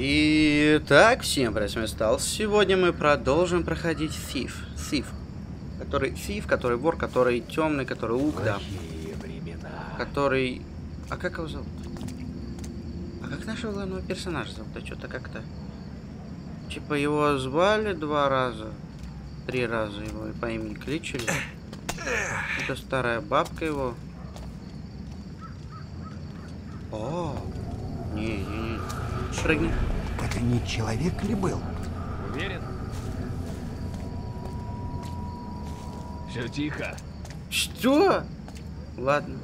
Итак, всем привет, с вами Стал. Сегодня мы продолжим проходить Thief. Thief. Который Thief, который вор, который темный, который лук, да. Который... А как его зовут? А как нашего главного персонажа зовут? А что-то как-то... Типа его звали два раза. Три раза его и по имени кличили. Это старая бабка его. О, не-не-не. Прыгни. Это не человек ли был? Уверен? Все тихо. Что? Ладно.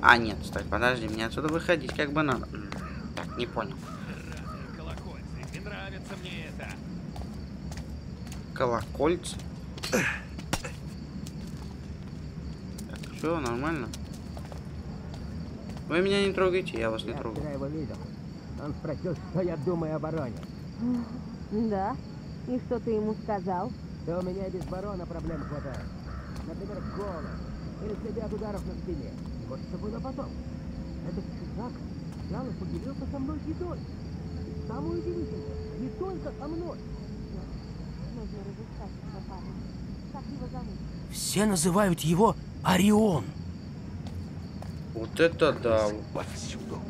А, нет, стой, подожди, мне отсюда выходить как бы надо. Так, не понял. Колокольцы, не нравится мне это. Колокольцы. Так, все, нормально. Вы меня не трогайте, я вас не Я трогаю. вчера его видел. Он спросил, что я думаю о бароне. Да? И что ты ему сказал? Да у меня и без барона проблем хватает. Например, голод. Или следы от ударов на спине. Вот что было потом. Этот чужак взял и поделился со мной едой. И самое удивительное, не только со мной. Нужно разыскать этого парня. Как его зовут? Все называют его Орион. Вот это да. Повсюду.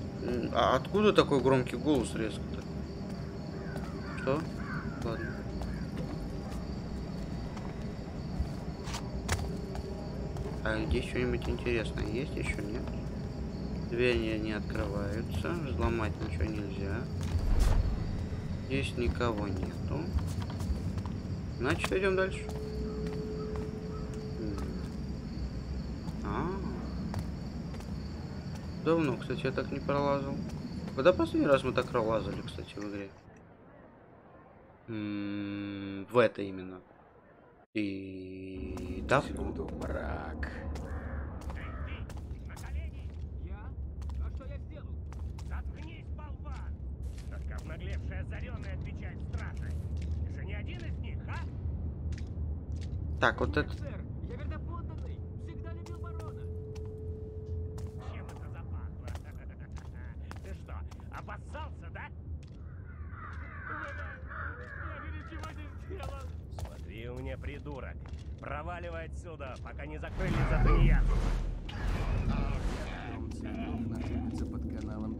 А откуда такой громкий голос резко-то? Что? Ладно. А здесь что-нибудь интересное есть еще? Нет? Двери не открываются. Взломать ничего нельзя. Здесь никого нету. Значит, идем дальше. М. А. Давно, кстати, я так не пролазал. Когда последний раз мы так пролазали, кстати, в игре? М, В это именно. И давно. Мрак. Заткнись, болван! Только обнаглевший озаренный отвечает страже. Ты же не один из них, а? Так, вот это... я верноподданный. Всегда любил барона. Чем это запахло? Ты что, обоссался, да? Я же ничего не сделал. Смотри у меня, придурок. Проваливай пока не закрыли за находится под каналом.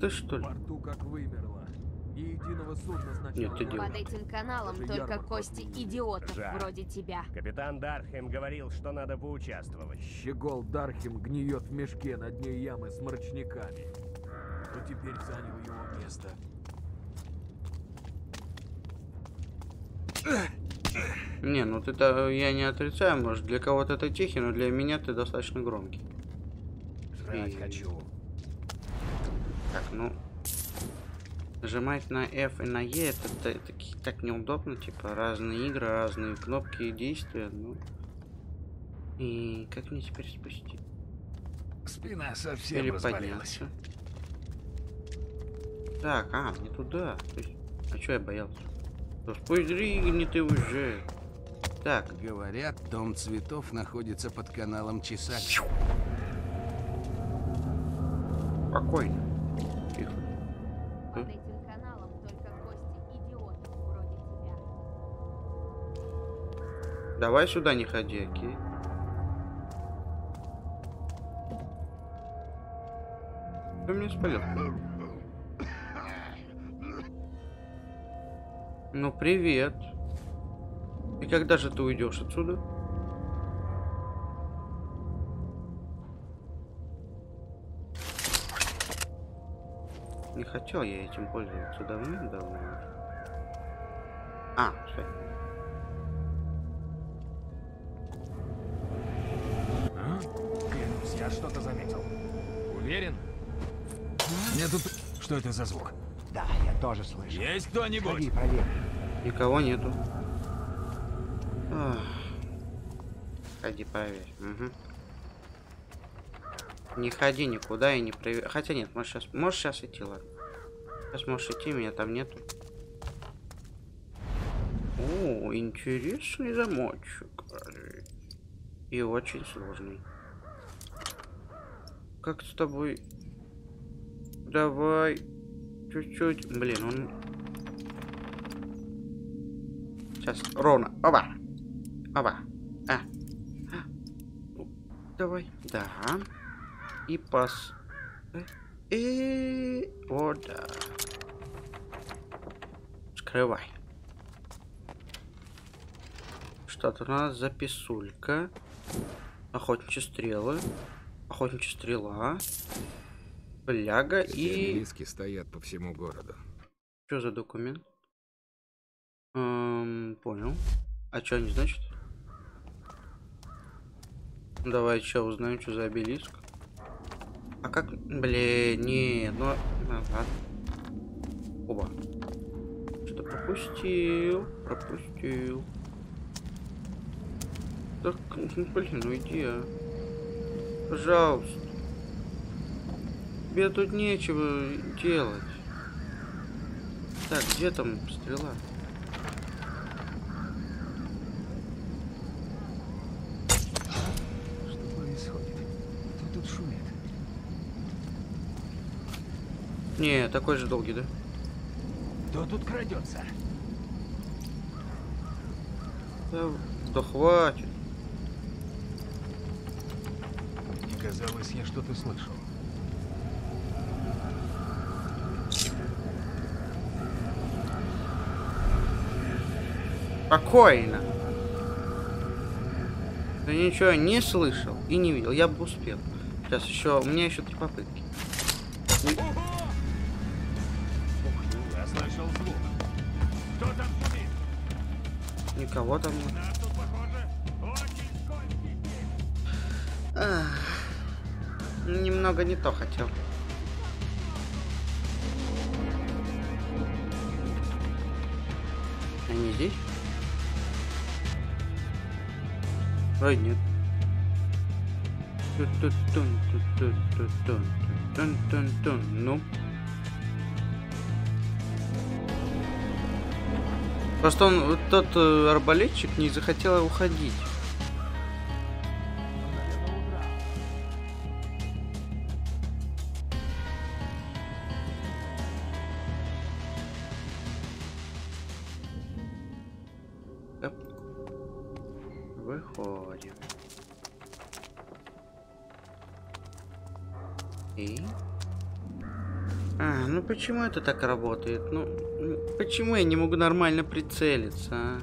Ты что ли? порту как вымерла. Ни единого судна с Нет, ты начала делаешь. Под этим каналом только кости идиотов Жаль. вроде тебя. Капитан Дархем говорил, что надо поучаствовать. Щегол Дархим гниет в мешке на дне ямы с морчниками. Кто теперь занял его место? Не, ну ты-то я не отрицаю, может для кого-то это тихий, но для меня ты достаточно громкий. Жрать И- хочу. Так, ну... Нажимать на F и на E это, та- таки- так неудобно, типа разные игры, разные кнопки и действия, ну... И как мне теперь спустить? Спина совсем Или развалилась. подняться? Так, а, не туда. А что я боялся? Да спрыгни ты уже. Так, Говорят, дом цветов находится под каналом чесальщика. спокойно. Тихо. Под этим каналом только кости идиотов вроде тебя. Давай сюда не ходи, окей? Кто меня спалил? Ну, привет. И когда же ты уйдешь отсюда? Не хотел я этим пользоваться давным-давно. А, стой. Клянусь, я что-то заметил. Уверен? Мне тут... Что это за звук? Да, я тоже слышу. Есть кто-нибудь? Никого нету. Ходи, проверь. Мгм. Не ходи никуда и не проверь. Хотя нет, можешь сейчас, можешь сейчас идти, ладно. Сейчас можешь идти, меня там нету. О, интересный замочек. И очень сложный. Как с тобой Давай. Чуть-чуть. Блин, он... Сейчас, ровно. Оба. Оба. А. Ну, Давай. Да. И пас. Э, И... О, да. Скрывай. Что тут у нас записулька? Охотничьи стрелы. Охотничья стрела. Фляга Эти и... обелиски стоят по всему городу. Что за документ? Эм, понял. А что они значат? Давай что узнаем, что за обелиск. А как... Блин, не, ну... ладно. Оба. Что-то пропустил. Пропустил. Так, ну, блин, ну иди, а. Пожалуйста. Тебе тут нечего делать. Так, где там стрела? Что происходит? Кто тут шумит? Не, такой же долгий, да? Кто тут крадется? Да, да хватит. Казалось, я что-то слышал. Спокойно. Да ничего не слышал и не видел. Я бы успел. Сейчас еще. У меня еще три попытки. Никого там немного не то хотел. Они здесь? Ой, нет. Тун-тун-тун, тун-тун-тун, тун-тун-тун. Ну. Просто он, вот тот э, арбалетчик не захотел уходить. Выходим. И? А, ну почему это так работает? Ну, почему я не могу нормально прицелиться, а?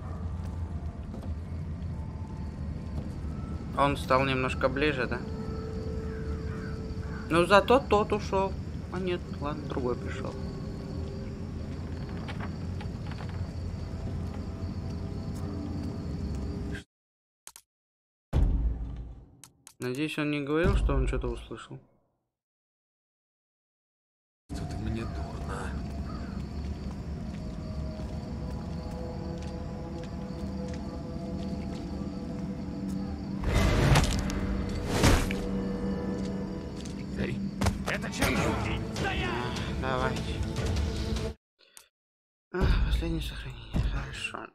Он стал немножко ближе, да? Ну, зато тот ушел. А нет, ладно, другой пришел. Надеюсь, он не говорил, что он что-то услышал. Что-то мне дурно. Последнее сохранение. Хорошо.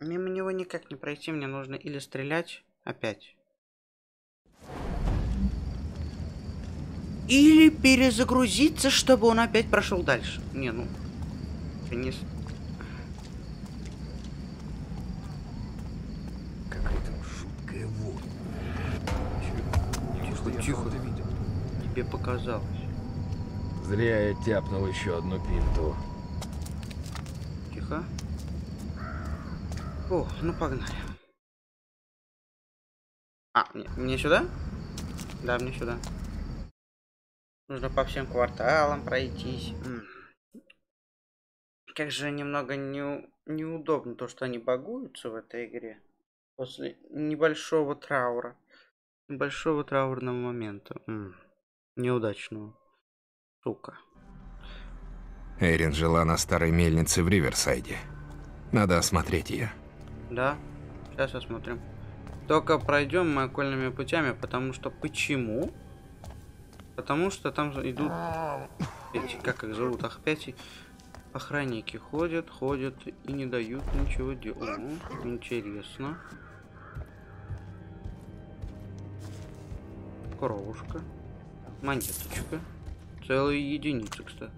Мимо него никак не пройти. Мне нужно или стрелять опять. Или перезагрузиться, чтобы он опять прошел дальше. Не, ну. Конечно. Какая-то жуткая вонь. тихо. кого-то видел? Тебе показалось. Зря я тяпнул еще одну пинту. Тихо. О, ну погнали. А, мне, мне сюда? Да, мне сюда. Нужно по всем кварталам пройтись. Как же немного не, неудобно то, что они багуются в этой игре. После небольшого траура. Небольшого траурного момента. М. Неудачного. Сука. Эрин жила на старой мельнице в Риверсайде. Надо осмотреть ее. Да, сейчас осмотрим. Только пройдем мы окольными путями, потому что почему? Потому что там идут эти, как их зовут, опять охранники ходят, ходят и не дают ничего делать. О, интересно. Коровушка. Монеточка. Целые единицы, кстати.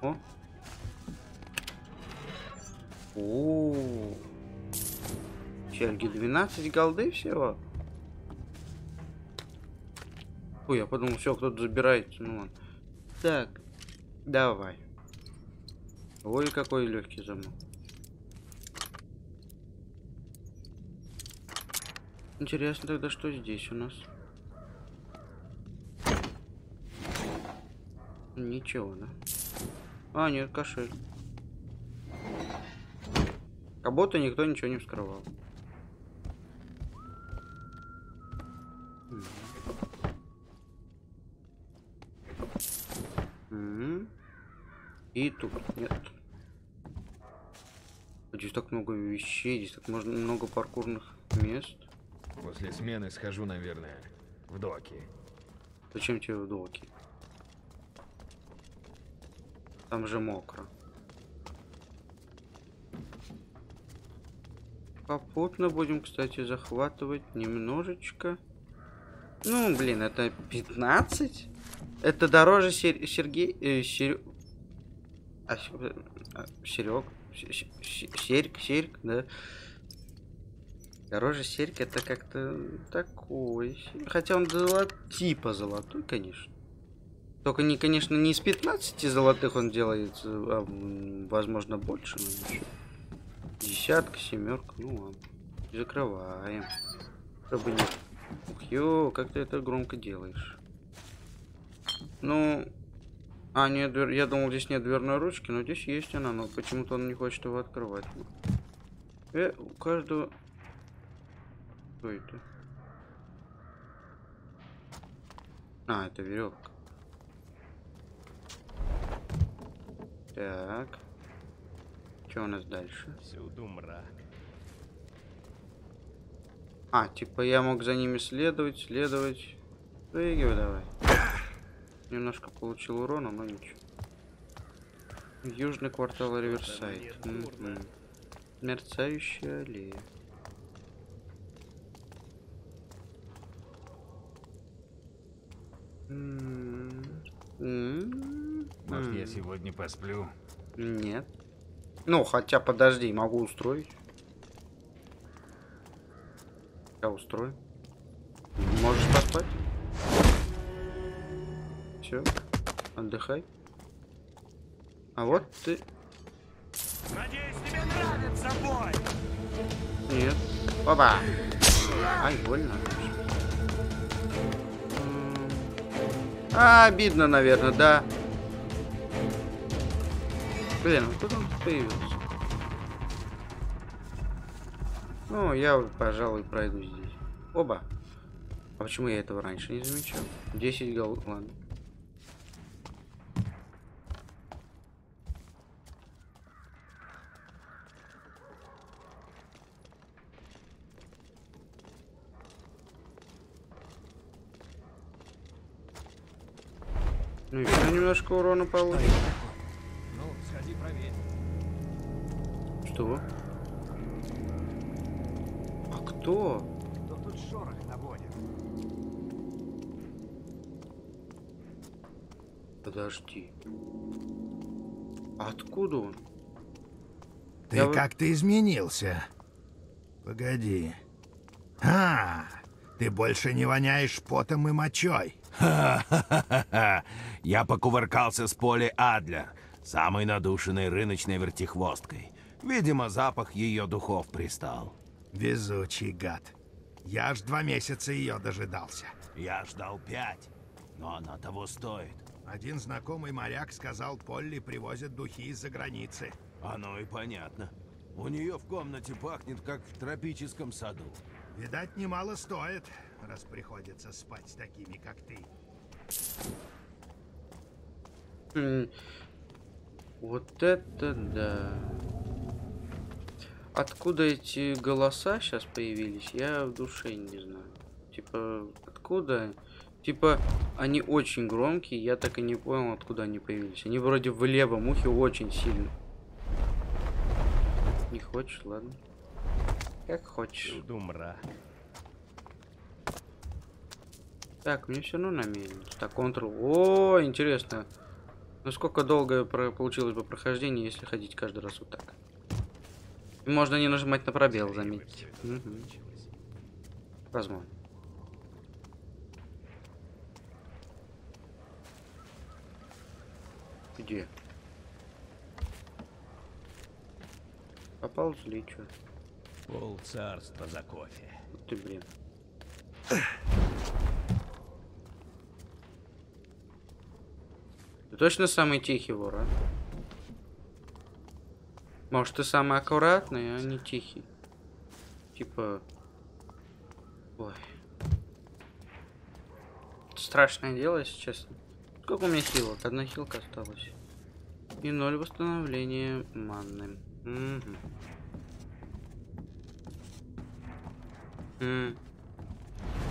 О. О. Черги 12 голды всего. Ой, я подумал, все, кто-то забирается. Ну ладно. Так, давай. Ой, какой легкий замок. Интересно тогда, что здесь у нас? Ничего, да? А, нет, кошель. Как будто никто ничего не вскрывал. И тут нет. Здесь так много вещей, здесь так можно много паркурных мест. После смены схожу, наверное, в доки. Зачем тебе в доки? Там же мокро. Попутно будем, кстати, захватывать немножечко. Ну, блин, это 15? Это дороже Сер- Сергей... Э, Сер- а, э, а, Серег? С- с- с- Серьг, Серьг, да? Дороже Серьг это как-то такой. Хотя он золот... типа золотой, конечно. Только не, конечно, не из 15 золотых он делает, а, возможно, больше. но. Десятка, семерка, ну ладно. Закрываем. Чтобы не... Ух, ё, как ты это громко делаешь. Ну... А, нет, я думал, здесь нет дверной ручки, но здесь есть она, но почему-то он не хочет его открывать. Э, у каждого... Что это? А, это веревка. Так. Что у нас дальше? Всюду мрак. А, типа я мог за ними следовать, следовать. Прыгивай давай. Немножко получил урона, но ничего. Южный квартал Риверсайд. Мерцающая аллея. М, м, Может, я сегодня посплю? Нет. Ну, хотя, подожди, могу устроить. Я устрою. Можешь поспать? Все. Отдыхай. А вот ты... Надеюсь, тебе нравится бой! Нет. Опа! Ай, больно. А, обидно, наверное, да. Блин, а он тут появился? Ну, я, пожалуй, пройду здесь. Оба. А почему я этого раньше не замечал? 10 голов, ладно. Ну, еще немножко урона получит. Проверь. Что? А кто? Кто тут шорох наводит? Подожди. Откуда он? Ты Я как-то изменился. Погоди. А, ты больше не воняешь потом и мочой. Ха-ха-ха-ха! Я покувыркался с Поли Адлер, самой надушенной рыночной вертихвосткой. Видимо, запах ее духов пристал. Везучий гад. Я аж два месяца ее дожидался. Я ждал пять, но она того стоит. Один знакомый моряк сказал, Полли привозят духи из-за границы. Оно и понятно. У нее в комнате пахнет, как в тропическом саду. Видать, немало стоит, раз приходится спать с такими, как ты. Вот это да. Откуда эти голоса сейчас появились, я в душе не знаю. Типа, откуда? Типа, они очень громкие, я так и не понял, откуда они появились. Они вроде в левом ухе очень сильно. Не хочешь, ладно. Как хочешь. Всюду мрак. Так, мне все равно на мельницу. Так, контрол. О, интересно. Насколько долго про получилось бы прохождение, если ходить каждый раз вот так? И можно не нажимать на пробел, заметьте. Угу. Возможно. Где? Поползли, чё? Пол царства за кофе. Вот ты, блин. Точно самый тихий вор, а? Может, ты самый аккуратный, а не тихий? Типа... Ой. Страшное дело, если честно. Сколько у меня хилок? Одна хилка осталась. И ноль восстановления манны. Угу.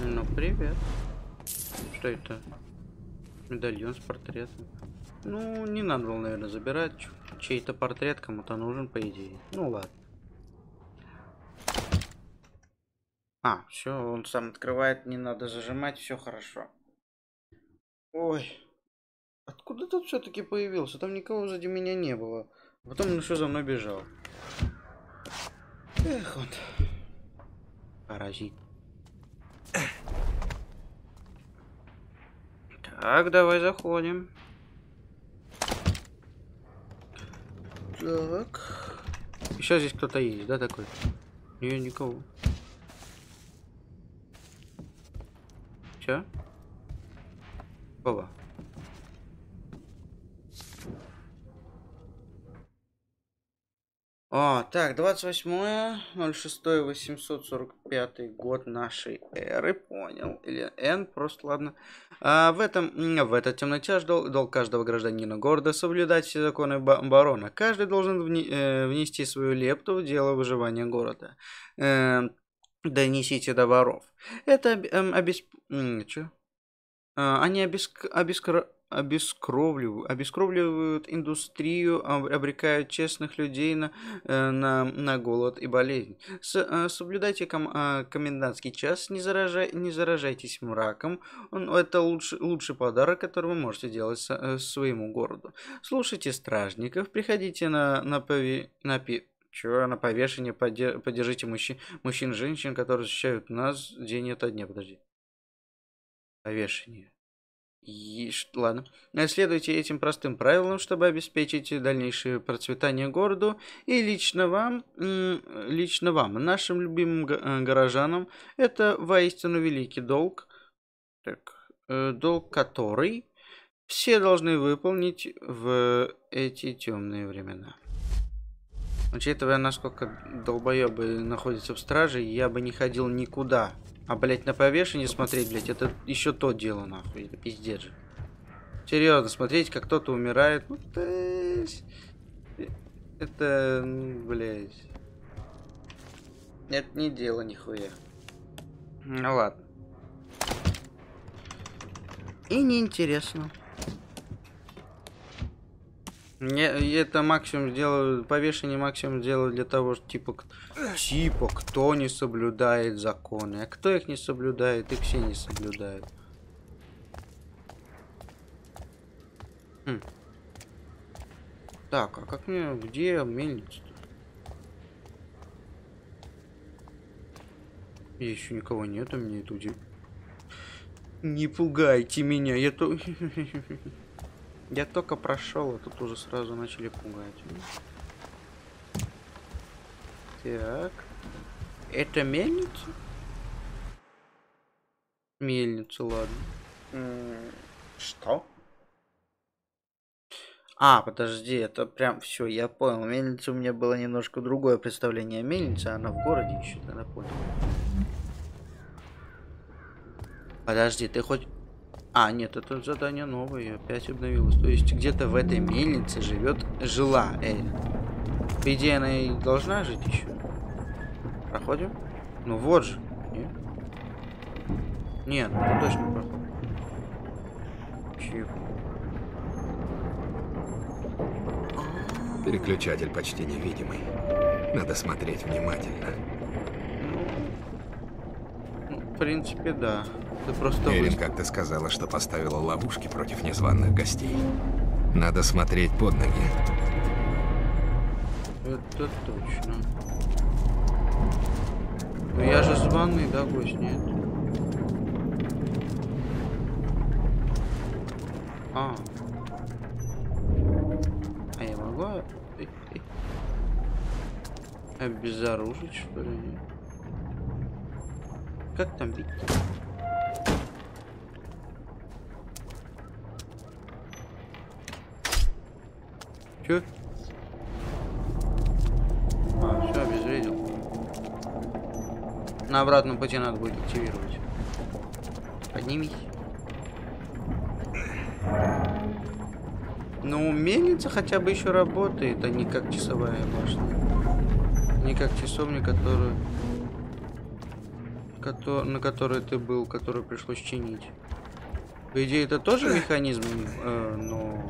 Ну, привет. Что это? Медальон с портретом. Ну, не надо было, наверное, забирать. Чей-то портрет кому-то нужен, по идее. Ну, ладно. А, все, он сам открывает, не надо зажимать, все хорошо. Ой. Откуда тут все-таки появился? Там никого сзади меня не было. Потом он еще за мной бежал. Эх, вот. Паразит. Так, давай заходим. Так. Еще здесь кто-то есть, да, такой? Не, никого. Че? Опа. А, так, 28.06.845 год нашей эры, понял. Или N, просто ладно. А, в этом, в этот темнотяж дол, дол каждого гражданина города соблюдать все законы барона. Каждый должен вне, э, внести свою лепту в дело выживания города. Э, донесите до воров. Это э, обесп... А, они обеск... обескр обескровливают, обескровливают индустрию, обрекают честных людей на, э, на, на голод и болезнь. С, э, соблюдайте ком, э, комендантский час, не, заражай, не заражайтесь мраком. Это лучший, лучший подарок, который вы можете делать с, своему городу. Слушайте стражников, приходите на, на, пове, на, Чё, на повешение поддержите мужчин, мужчин женщин, которые защищают нас день ото дня. Подожди. Повешение. И, ладно. Следуйте этим простым правилам, чтобы обеспечить дальнейшее процветание городу. И лично вам, лично вам, нашим любимым э, горожанам, это воистину великий долг. Так, э, долг который все должны выполнить в эти темные времена. Учитывая, насколько долбоебы находятся в страже, я бы не ходил никуда. А, блядь, на повешение смотреть, блядь, это еще то дело, нахуй. Это пиздец же. Серьезно, смотреть, как кто-то умирает. Ну, есть... Это, блядь... Это не дело нихуя. Ну ладно. И неинтересно. Не, это максимум сделаю, повешение максимум сделаю для того, что типа, типа, кто не соблюдает законы. А кто их не соблюдает, их все не соблюдают. Хм. Так, а как мне, где мельница? Еще никого нет, у меня тут. Не пугайте меня, я то... Я только прошел, а тут уже сразу начали пугать. Так. Это мельница? Мельница, ладно. Что? А, подожди, это прям все, я понял. Мельница у меня было немножко другое представление о мельнице, она в городе еще, тогда понял. Подожди, ты хоть а, нет, это задание новое, опять обновилось. То есть где-то в этой мельнице живет, жила Эль. По идее, она и должна жить еще. Проходим? Ну вот же. Нет, нет ну, это точно проходим. Чего? Переключатель почти невидимый. Надо смотреть внимательно. Ну, ну в принципе, да. Ты просто Эрин как-то сказала, что поставила ловушки против незваных гостей. Надо смотреть под ноги. Это точно. Но я же званый, да, гость, нет? А. А я могу э- э, обезоружить, что ли? Как там бить? Чё? А, все, обезвредил. На обратном пути надо будет активировать. Поднимись. Ну, мельница хотя бы еще работает, а не как часовая башня. Не как часовня, которую... кото- на которой ты был, которую пришлось чинить. По идее, это тоже механизм, э, но...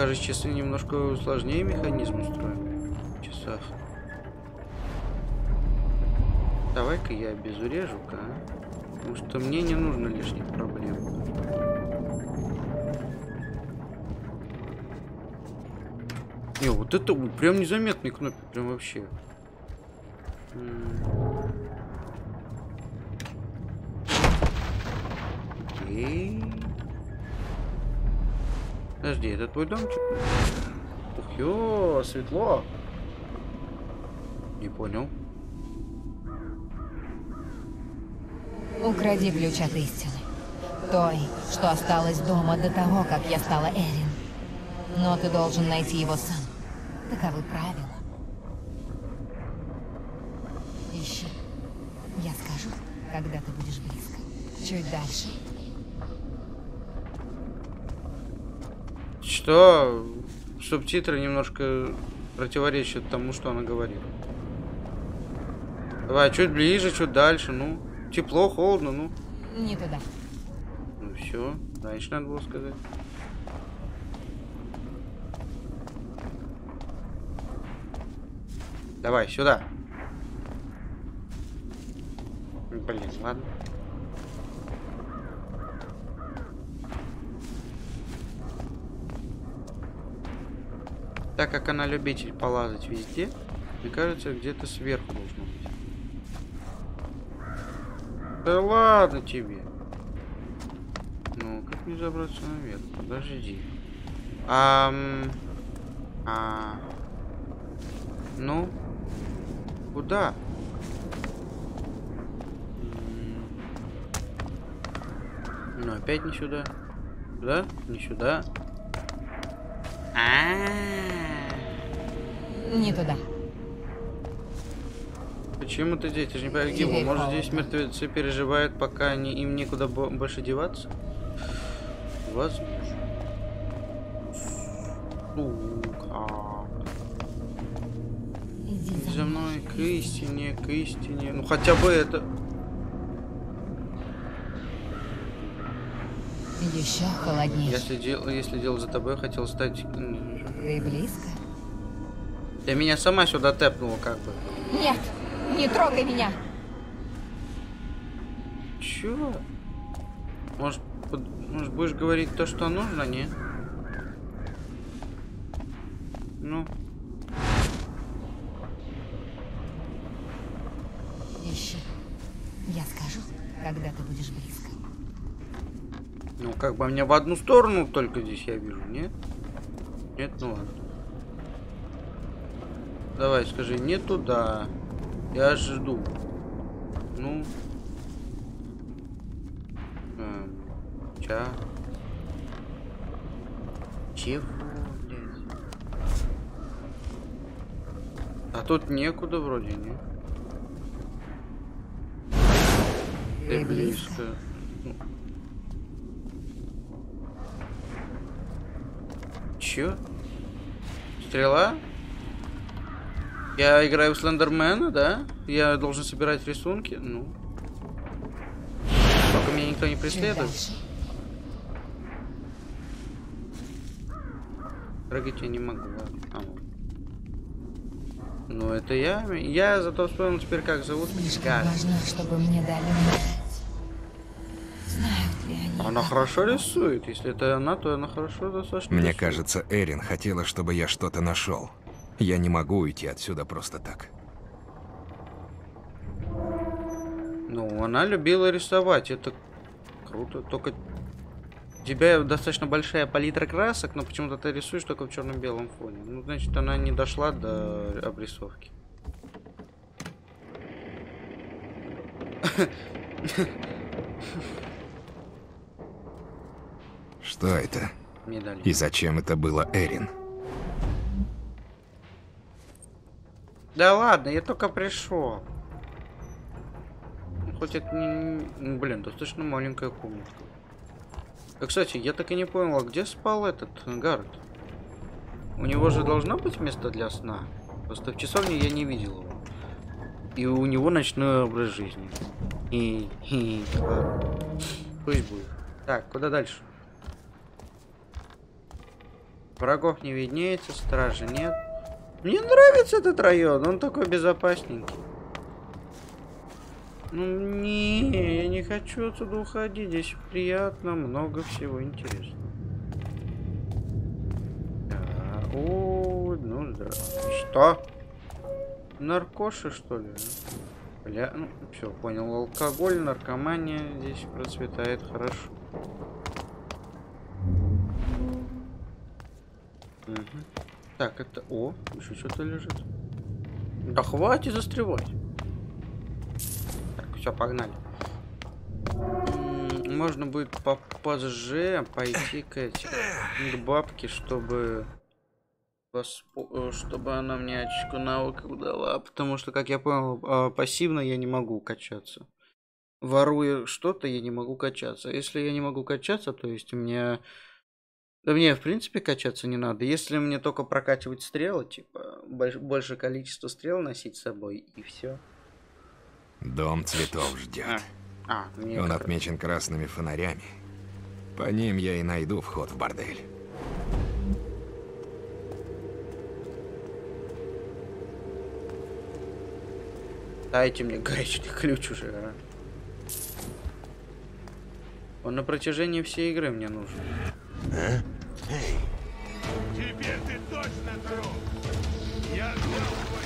Кажется, часы немножко сложнее механизм устроен в часах. Давай-ка я обезурежу-ка, а? Потому что мне не нужно лишних проблем. Не, вот это прям незаметный кнопки, прям вообще. Окей. Подожди, это твой домчик? Ух, ё, светло. Не понял. Укради ключ от истины. Той, что осталась дома до того, как я стала Эрин. Но ты должен найти его сам. Таковы правила. Ищи. Я скажу, когда ты будешь близко. Чуть дальше. Что? Субтитры немножко противоречат тому, что она говорит. Давай, чуть ближе, чуть дальше, ну. Тепло, холодно, ну. Не туда. Ну все, раньше надо было сказать. Давай, сюда. Блин, ладно. Так как она любитель полазать везде, мне кажется, где-то сверху должно быть. Да ладно тебе. Ну, как мне забраться наверх? Подожди. Ам... А... Ну? Куда? Ну, опять не сюда. Сюда? Не сюда. А, Не туда. Почему ты здесь? Ты же не Теперь мы? Может, здесь мертвецы переживают, пока они, им некуда бо- больше деваться? Возможно. Сука. Иди за мной к истине, к истине. Ну хотя бы это. Еще холоднее. Я следил, я следил за тобой, хотел стать. Ты близко? Ты меня сама сюда тэпнула, как бы. Нет! Не трогай меня! Чё? Может, под- может будешь говорить то, что нужно, не? Ну, Ищи. Я скажу, когда ты будешь близко. ну как бы мне в одну сторону только здесь я вижу, нет? Нет, ну ладно. Давай, скажи, не туда. Я жду. Ну. Эм, ча. Чего, блядь? А тут некуда вроде, не? Ты близко. Ну. Чё? Стрела? Я играю в Слендермена, да? Я должен собирать рисунки? Ну. Только меня никто не преследует. Прыгать я не могу, ладно. А, вот. Ну, это я. Я зато вспомнил теперь, как зовут. Слишком важно, чтобы мне дали умереть. Она хорошо рисует. Если это она, то она хорошо достаточно Мне рисует. кажется, Эрин хотела, чтобы я что-то нашел. Я не могу уйти отсюда просто так. Ну, она любила рисовать. Это круто. Только у тебя достаточно большая палитра красок, но почему-то ты рисуешь только в черно-белом фоне. Ну, значит, она не дошла до обрисовки. Что это? Медаль. И зачем это было Эрин? Да ладно, я только пришел. Хоть это Блин, достаточно маленькая комнатка. А, кстати, я так и не понял, а где спал этот Гаррет? У него же должно быть место для сна. Просто в часовне я не видел его. И у него ночной образ жизни. И, и ладно. Пусть будет. Так, куда дальше? Врагов не виднеется, стражи нет. Мне нравится этот район, он такой безопасненький. Ну, не, я не хочу отсюда уходить. Здесь приятно, много всего интересного. Да, о, ну, здра... Что? Наркоши, что ли? Бля, ну, все, понял. Алкоголь, наркомания здесь процветает хорошо. Мгм. Так, это... О, еще что-то лежит. Да хватит застревать. Так, все, погнали. Можно будет попозже пойти к этим, к бабке, чтобы э, чтобы она мне очко навыков дала, потому что, как я понял, а, пассивно я не могу качаться. Воруя что-то, я не могу качаться. Если я не могу качаться, то есть у меня да мне, в принципе, качаться не надо. Если мне только прокачивать стрелы, типа, больш- больше количество стрел носить с собой, и все. Дом цветов ждет. А, мне Он как- отмечен красными фонарями. По ним я и найду вход в бордель. Дайте мне гаечный ключ уже, а. Он на протяжении всей игры мне нужен. Теперь ты точно труп! Я взял твой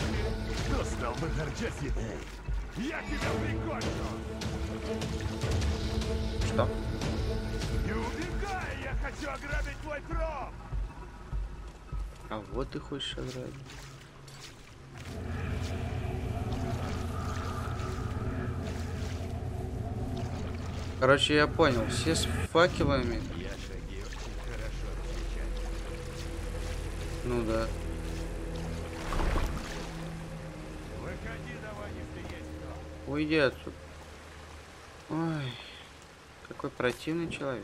Кто стал бы горчать Я тебя прикончу! Что? Не убегай! Я хочу ограбить твой троп! А вот ты хочешь ограбить. Короче, я понял. Все с факелами. Ну да. Выходи давай, если есть кто. Уйди отсюда. Ой, какой противный человек.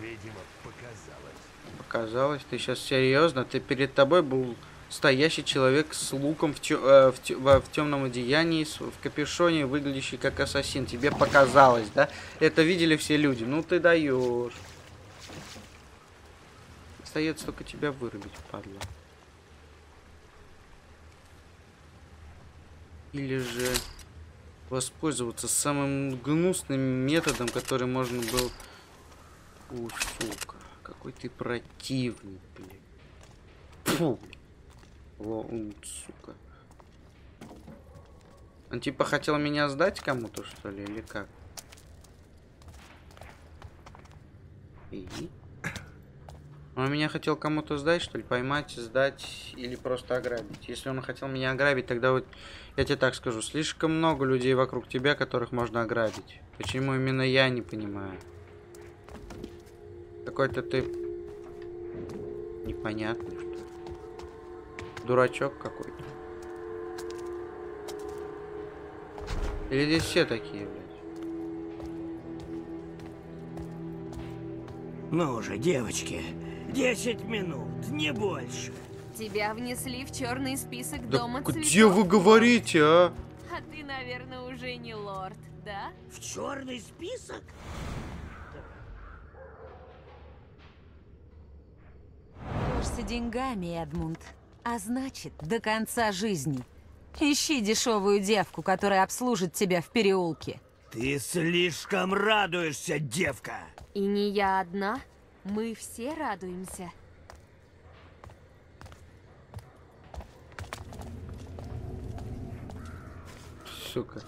Видимо, показалось. Показалось, ты сейчас серьезно? Ты перед тобой был стоящий человек с луком в, тё- э, в, тё- в темном одеянии, с- в капюшоне, выглядящий как ассасин. Тебе показалось, да? Это видели все люди. Ну ты даешь. Остается только тебя вырубить, падла. Или же воспользоваться самым гнусным методом, который можно был... О, сука, какой ты противный, блин. Фу. Ло, м, сука. Он типа хотел меня сдать кому-то, что ли, или как? И? Он меня хотел кому-то сдать, что ли, поймать, сдать или просто ограбить. Если он хотел меня ограбить, тогда вот я тебе так скажу, слишком много людей вокруг тебя, которых можно ограбить. Почему именно я не понимаю? Какой-то ты непонятный, что ли. Дурачок какой-то. Или здесь все такие, блядь? Ну же, девочки, 10 минут, не больше. Тебя внесли в черный список Да дома где цветов. вы говорите, а? А ты, наверное, уже не лорд, да? В черный список? Займешься деньгами, Эдмунд. А значит, до конца жизни. Ищи дешевую девку, которая обслужит тебя в переулке. Ты слишком радуешься, девка. И не я одна. Мы все радуемся. Сука.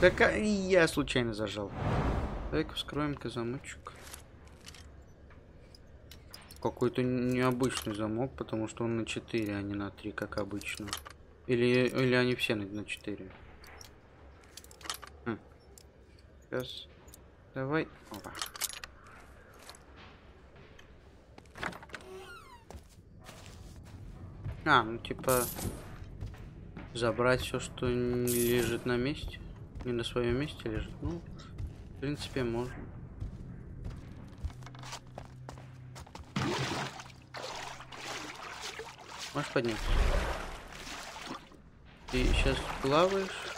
Так а, я случайно зажал. Давай-ка вскроем-ка замочек. Какой-то необычный замок, потому что он на 4, а не на 3, как обычно. Или, или они все на, на 4. Хм. Сейчас. Давай. Опа. А, ну типа забрать все, что не лежит на месте, не на своем месте лежит. Ну, в принципе, можно. Можешь подняться. Ты сейчас плаваешь.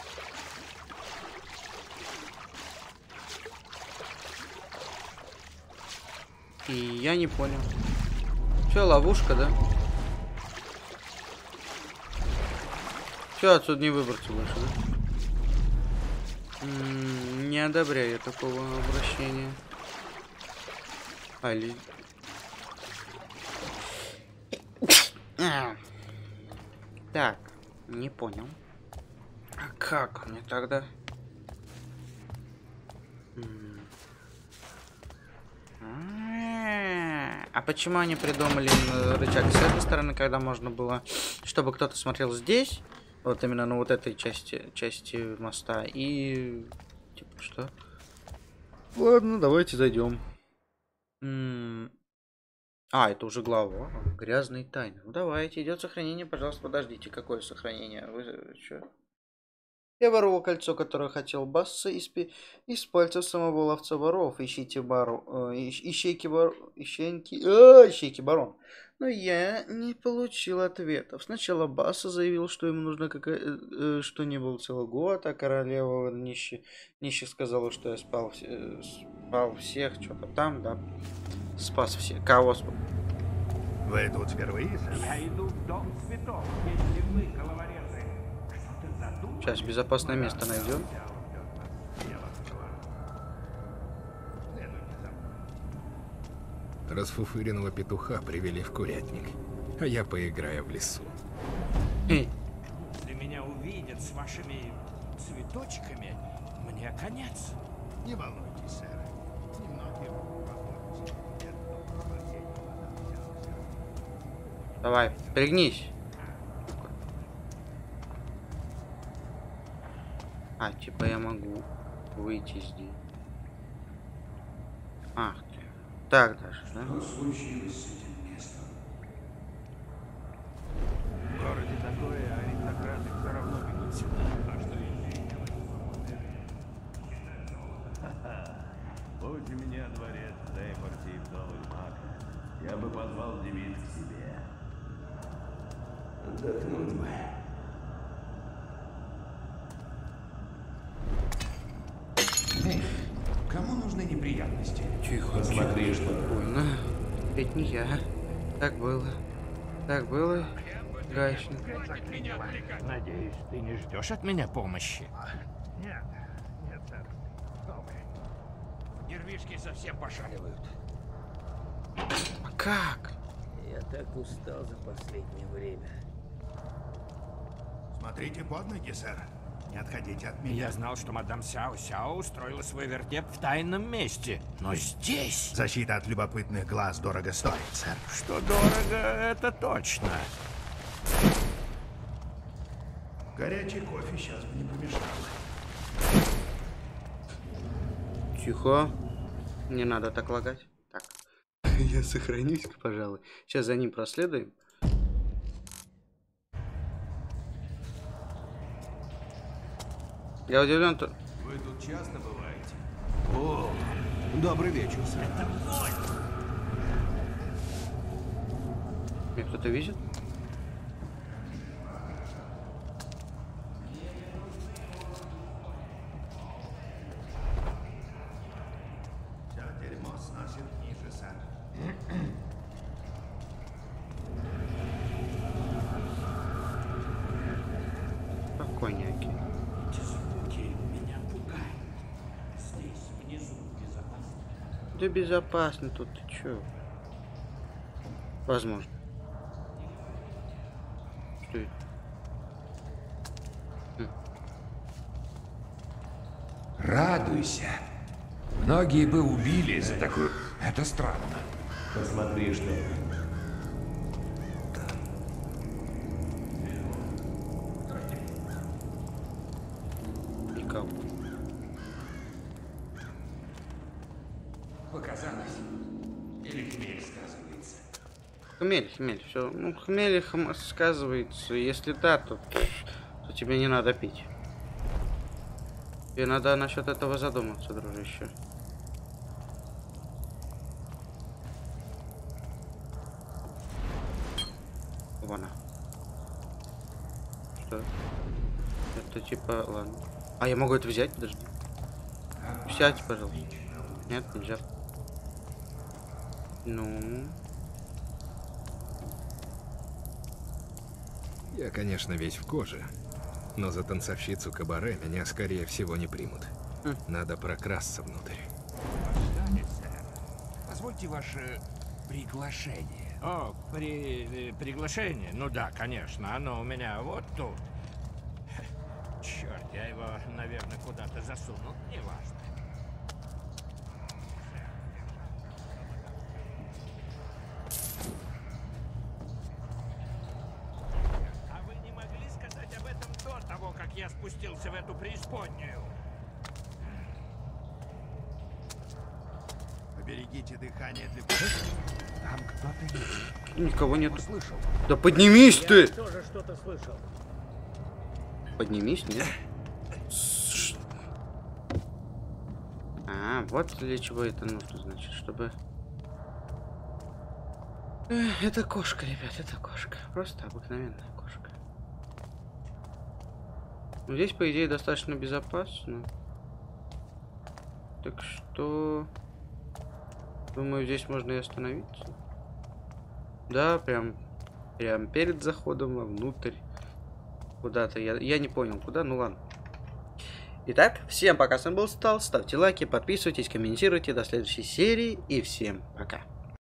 И я не понял. Все, ловушка, да? Все, отсюда не выбраться больше, да? Не одобряю я такого обращения. Али. Так, не понял. А как мне тогда? М. А, А почему они придумали м, рычаг с этой стороны, когда можно было, чтобы кто-то смотрел здесь, вот именно на вот этой части, части моста, и типа что? Ладно, давайте зайдем. М, А, это уже глава. Грязные тайны. Ну давайте, идет сохранение, пожалуйста, подождите. Какое сохранение? Вы что? Я ворова кольцо, которое хотел Басса из, из пальцев самого ловца воров. Ищите бару... э, ищ- ищейки бар... Ищейки... А, ищейки барон. Но я не получил ответов. Сначала Басса заявил, что ему нужно какая... э, э, что не был целый год, а королева нищих, нищих сказала, что я спал, все- э, спал всех, что-то там, да. Спас всех. Кого спас? Вы тут впервые? Я иду в дом цветов. Если вы, задумали... Сейчас безопасное место найдем. Расфуфыренного петуха привели в курятник, а я поиграю в лесу. Если меня увидят с вашими цветочками, мне конец. Не волнуйтесь, сэр. Немногим давай, пригнись. А, типа я могу выйти здесь. Ах ты. Так даже, да? В городе такое, а аристократы все равно бегут сюда. А что Будь у меня дворец в Дейпорте и в доме Мака, я бы позвал девиц к себе. Отдохнуть бы. Кому нужны неприятности? Тихо, Посмотри, что спокойно. Ведь не я. Так было. Так было. Гаечник. Надеюсь, ты не ждешь от меня помощи. Нет, нет, сэр. Что вы? Нервишки совсем пошаливают. А как? Я так устал за последнее время. Смотрите под ноги, сэр. Не отходите от меня. Я знал, что мадам Сяо Сяо устроила свой вертеп в тайном месте. Но здесь... Защита от любопытных глаз дорого стоит, сэр. Что дорого, это точно. Горячий кофе сейчас бы не помешал. Тихо. Не надо так лагать. Так. Я сохранюсь, пожалуй. Сейчас за ним проследуем. Я удивлен, то... Вы тут часто бываете? О, добрый вечер, сэр. Меня кто-то видит? Все дерьмо сносит ниже, сэр. Да безопасно тут, ты чё? Возможно. Что это? Радуйся. Многие бы убили за такую... Это странно. Посмотри, что... Никого. Показалось. Или хмель сказывается. Хмель, хмель, все. Ну, хмель хм- сказывается. Если да, то, то тебе не надо пить. И надо насчет этого задуматься, дружище. Вона. Что? Это типа, ладно. А я могу это взять? Подожди. Сядь, пожалуйста. Нет, нельзя. Ну. Я, конечно, весь в коже, но за танцовщицу кабаре меня, скорее всего, не примут. Надо прокрасться внутрь. Позвольте ваше приглашение. О, при, э, приглашение? Ну да, конечно, оно у меня вот тут. Черт, я его, наверное, куда-то засунул. Неважно. А вы не могли сказать об этом до того, как я спустился в эту преисподнюю? Поберегите дыхание для... Там кто-то есть. Никого нет. Услышал. Да поднимись Я ты! тоже что-то слышал. Поднимись, нет? А, вот для чего это нужно, значит, чтобы... Это кошка, ребят, это кошка. Просто обыкновенная кошка. Ну, здесь, по идее, достаточно безопасно. Так что... Думаю, здесь можно и остановиться. Да, прям... Прям перед заходом вовнутрь. Куда-то. Я, я не понял, куда, ну ладно. Итак, всем пока, с вами был Стал. Ставьте лайки, подписывайтесь, комментируйте. До следующей серии и всем пока.